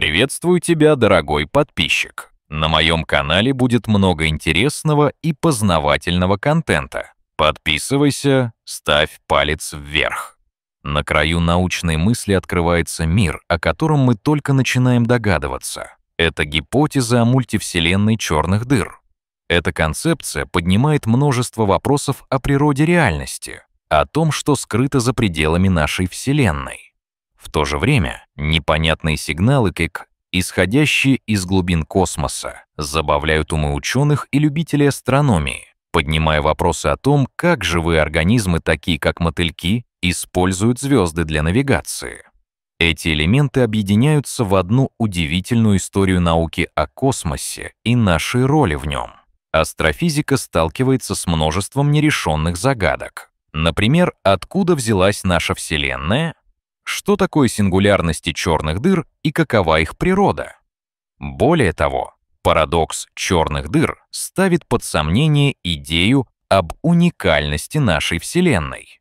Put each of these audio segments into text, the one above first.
Приветствую тебя, дорогой подписчик. На моем канале будет много интересного и познавательного контента. Подписывайся, ставь палец вверх. На краю научной мысли открывается мир, о котором мы только начинаем догадываться. Это гипотеза о мультивселенной черных дыр. Эта концепция поднимает множество вопросов о природе реальности, о том, что скрыто за пределами нашей Вселенной. В то же время непонятные сигналы, как исходящие из глубин космоса, забавляют умы ученых и любителей астрономии, поднимая вопросы о том, как живые организмы, такие как мотыльки, используют звезды для навигации. Эти элементы объединяются в одну удивительную историю науки о космосе и нашей роли в нем. Астрофизика сталкивается с множеством нерешенных загадок. Например, откуда взялась наша Вселенная, что такое сингулярности черных дыр и какова их природа. Более того, парадокс черных дыр ставит под сомнение идею об уникальности нашей Вселенной.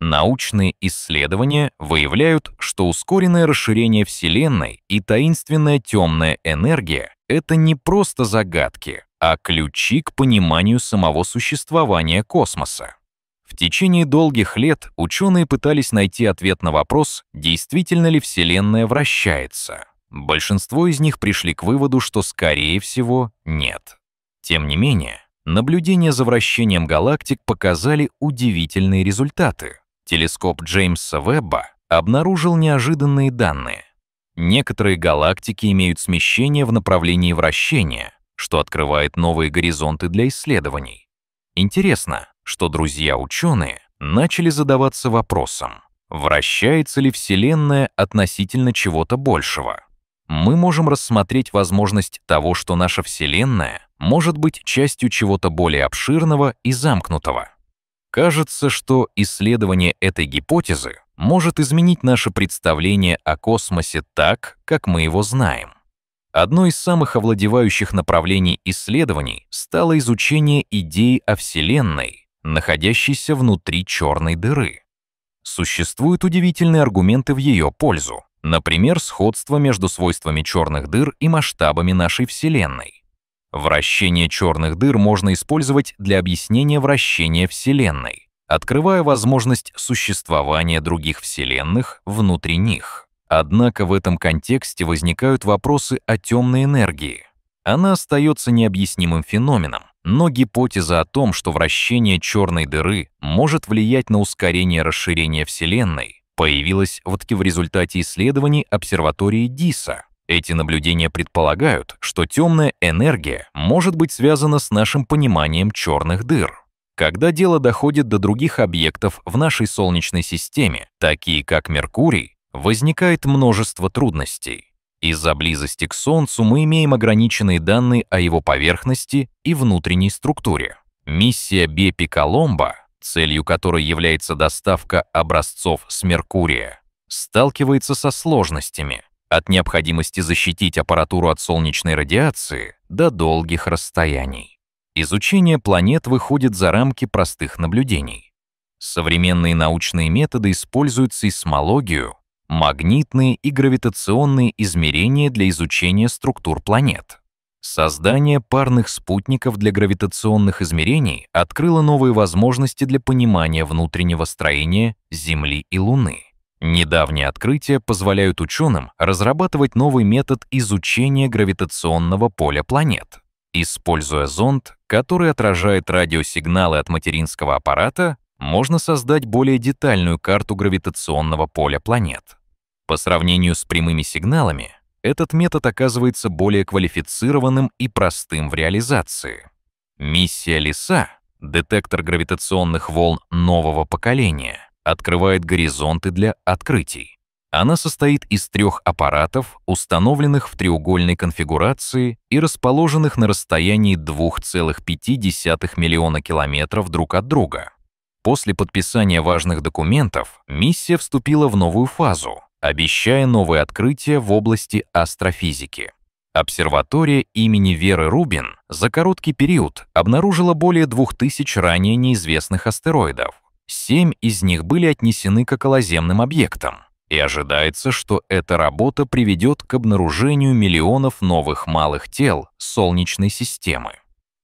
Научные исследования выявляют, что ускоренное расширение Вселенной и таинственная темная энергия — это не просто загадки, а ключи к пониманию самого существования космоса. В течение долгих лет ученые пытались найти ответ на вопрос, действительно ли Вселенная вращается. Большинство из них пришли к выводу, что, скорее всего, нет. Тем не менее, наблюдения за вращением галактик показали удивительные результаты телескоп Джеймса Вебба обнаружил неожиданные данные. Некоторые галактики имеют смещение в направлении вращения, что открывает новые горизонты для исследований. Интересно, что друзья-ученые начали задаваться вопросом, вращается ли Вселенная относительно чего-то большего. Мы можем рассмотреть возможность того, что наша Вселенная может быть частью чего-то более обширного и замкнутого. Кажется, что исследование этой гипотезы может изменить наше представление о космосе так, как мы его знаем. Одно из самых овладевающих направлений исследований стало изучение идеи о Вселенной, находящейся внутри черной дыры. Существуют удивительные аргументы в ее пользу, например, сходство между свойствами черных дыр и масштабами нашей Вселенной. Вращение черных дыр можно использовать для объяснения вращения Вселенной, открывая возможность существования других Вселенных внутри них. Однако в этом контексте возникают вопросы о темной энергии. Она остается необъяснимым феноменом, но гипотеза о том, что вращение черной дыры может влиять на ускорение расширения Вселенной, появилась вот в результате исследований обсерватории Диса, эти наблюдения предполагают, что темная энергия может быть связана с нашим пониманием черных дыр. Когда дело доходит до других объектов в нашей Солнечной системе, такие как Меркурий, возникает множество трудностей. Из-за близости к Солнцу мы имеем ограниченные данные о его поверхности и внутренней структуре. Миссия Бепи Коломбо, целью которой является доставка образцов с Меркурия, сталкивается со сложностями, от необходимости защитить аппаратуру от солнечной радиации до долгих расстояний. Изучение планет выходит за рамки простых наблюдений. Современные научные методы используют сейсмологию, магнитные и гравитационные измерения для изучения структур планет. Создание парных спутников для гравитационных измерений открыло новые возможности для понимания внутреннего строения Земли и Луны. Недавние открытия позволяют ученым разрабатывать новый метод изучения гравитационного поля планет. Используя зонд, который отражает радиосигналы от материнского аппарата, можно создать более детальную карту гравитационного поля планет. По сравнению с прямыми сигналами, этот метод оказывается более квалифицированным и простым в реализации. Миссия ЛИСА — детектор гравитационных волн нового поколения — открывает горизонты для открытий. Она состоит из трех аппаратов, установленных в треугольной конфигурации и расположенных на расстоянии 2,5 миллиона километров друг от друга. После подписания важных документов миссия вступила в новую фазу, обещая новые открытия в области астрофизики. Обсерватория имени Веры Рубин за короткий период обнаружила более 2000 ранее неизвестных астероидов, Семь из них были отнесены к околоземным объектам. и ожидается, что эта работа приведет к обнаружению миллионов новых малых тел Солнечной системы.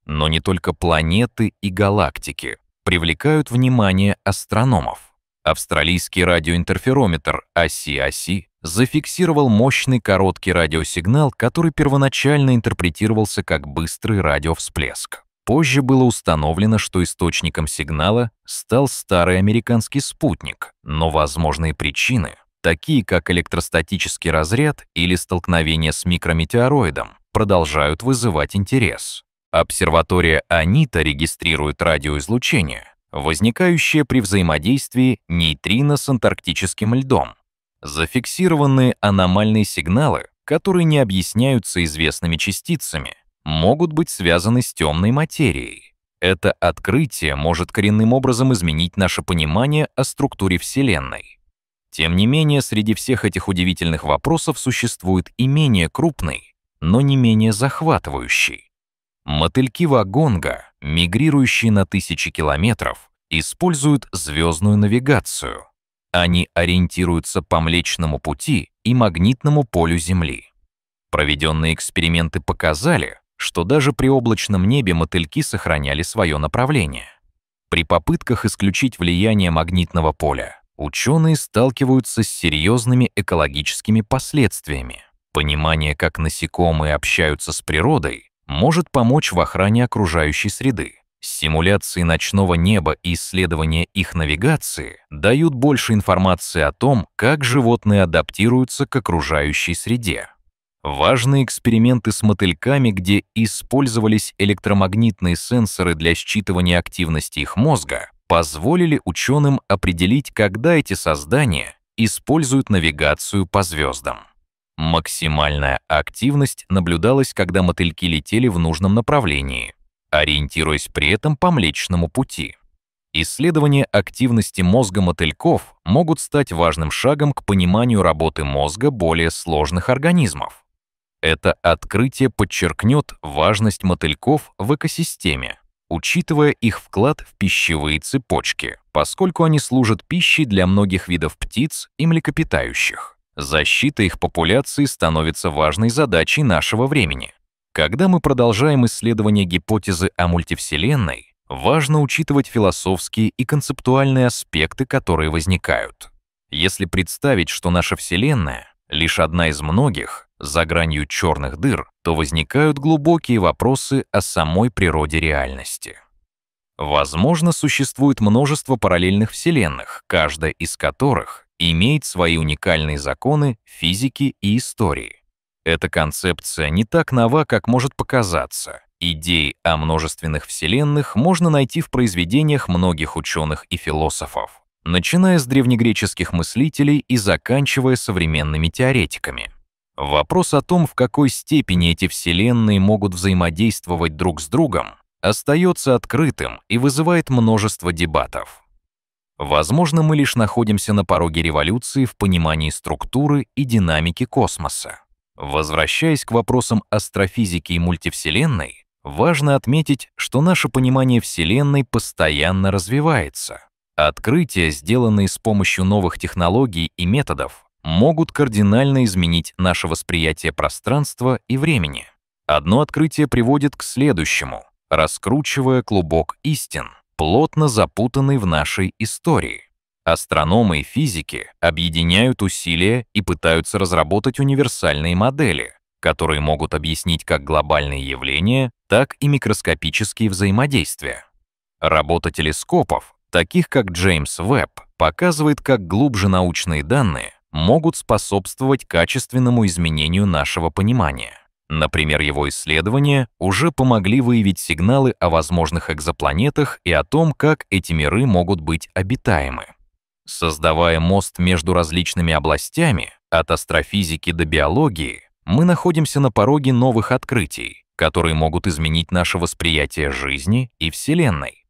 Но не только планеты и галактики привлекают внимание астрономов. Австралийский радиоинтерферометр ASI-ASI зафиксировал мощный короткий радиосигнал, который первоначально интерпретировался как быстрый радиовсплеск. Позже было установлено, что источником сигнала стал старый американский спутник, но возможные причины, такие как электростатический разряд или столкновение с микрометеороидом, продолжают вызывать интерес. Обсерватория Анита регистрирует радиоизлучение, возникающее при взаимодействии нейтрино с антарктическим льдом. Зафиксированные аномальные сигналы, которые не объясняются известными частицами, могут быть связаны с темной материей. Это открытие может коренным образом изменить наше понимание о структуре Вселенной. Тем не менее, среди всех этих удивительных вопросов существует и менее крупный, но не менее захватывающий. Мотыльки вагонга, мигрирующие на тысячи километров, используют звездную навигацию. Они ориентируются по Млечному пути и магнитному полю Земли. Проведенные эксперименты показали, что даже при облачном небе мотыльки сохраняли свое направление. При попытках исключить влияние магнитного поля ученые сталкиваются с серьезными экологическими последствиями. Понимание, как насекомые общаются с природой, может помочь в охране окружающей среды. Симуляции ночного неба и исследования их навигации дают больше информации о том, как животные адаптируются к окружающей среде. Важные эксперименты с мотыльками, где использовались электромагнитные сенсоры для считывания активности их мозга, позволили ученым определить, когда эти создания используют навигацию по звездам. Максимальная активность наблюдалась, когда мотыльки летели в нужном направлении, ориентируясь при этом по Млечному пути. Исследования активности мозга мотыльков могут стать важным шагом к пониманию работы мозга более сложных организмов. Это открытие подчеркнет важность мотыльков в экосистеме, учитывая их вклад в пищевые цепочки, поскольку они служат пищей для многих видов птиц и млекопитающих. Защита их популяции становится важной задачей нашего времени. Когда мы продолжаем исследование гипотезы о мультивселенной, важно учитывать философские и концептуальные аспекты, которые возникают. Если представить, что наша Вселенная — лишь одна из многих, за гранью черных дыр, то возникают глубокие вопросы о самой природе реальности. Возможно, существует множество параллельных вселенных, каждая из которых имеет свои уникальные законы физики и истории. Эта концепция не так нова, как может показаться. Идеи о множественных вселенных можно найти в произведениях многих ученых и философов, начиная с древнегреческих мыслителей и заканчивая современными теоретиками. Вопрос о том, в какой степени эти вселенные могут взаимодействовать друг с другом, остается открытым и вызывает множество дебатов. Возможно, мы лишь находимся на пороге революции в понимании структуры и динамики космоса. Возвращаясь к вопросам астрофизики и мультивселенной, важно отметить, что наше понимание Вселенной постоянно развивается. Открытия, сделанные с помощью новых технологий и методов, могут кардинально изменить наше восприятие пространства и времени. Одно открытие приводит к следующему, раскручивая клубок истин, плотно запутанный в нашей истории. Астрономы и физики объединяют усилия и пытаются разработать универсальные модели, которые могут объяснить как глобальные явления, так и микроскопические взаимодействия. Работа телескопов, таких как Джеймс Вебб, показывает, как глубже научные данные могут способствовать качественному изменению нашего понимания. Например, его исследования уже помогли выявить сигналы о возможных экзопланетах и о том, как эти миры могут быть обитаемы. Создавая мост между различными областями, от астрофизики до биологии, мы находимся на пороге новых открытий, которые могут изменить наше восприятие жизни и Вселенной.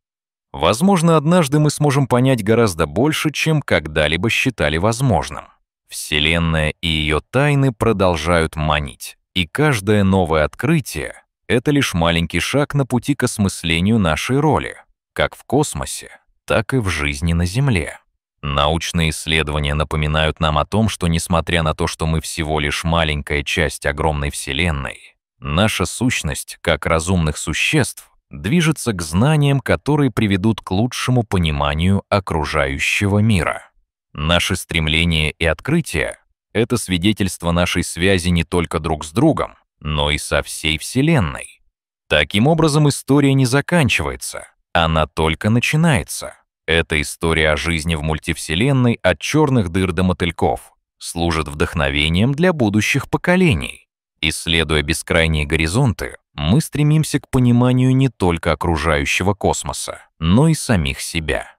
Возможно, однажды мы сможем понять гораздо больше, чем когда-либо считали возможным. Вселенная и ее тайны продолжают манить, и каждое новое открытие — это лишь маленький шаг на пути к осмыслению нашей роли, как в космосе, так и в жизни на Земле. Научные исследования напоминают нам о том, что несмотря на то, что мы всего лишь маленькая часть огромной Вселенной, наша сущность, как разумных существ, движется к знаниям, которые приведут к лучшему пониманию окружающего мира. Наши стремления и открытия — это свидетельство нашей связи не только друг с другом, но и со всей Вселенной. Таким образом, история не заканчивается, она только начинается. Эта история о жизни в мультивселенной от черных дыр до мотыльков служит вдохновением для будущих поколений. Исследуя бескрайние горизонты, мы стремимся к пониманию не только окружающего космоса, но и самих себя.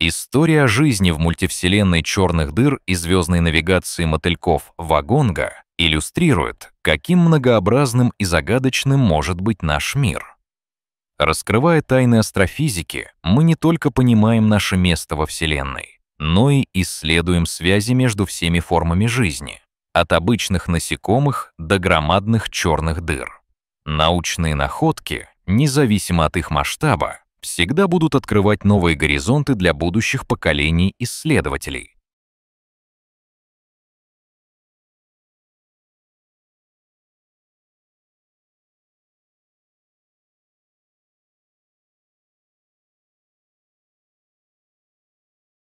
История жизни в мультивселенной черных дыр и звездной навигации мотыльков Вагонга иллюстрирует, каким многообразным и загадочным может быть наш мир. Раскрывая тайны астрофизики, мы не только понимаем наше место во Вселенной, но и исследуем связи между всеми формами жизни, от обычных насекомых до громадных черных дыр. Научные находки, независимо от их масштаба, всегда будут открывать новые горизонты для будущих поколений исследователей.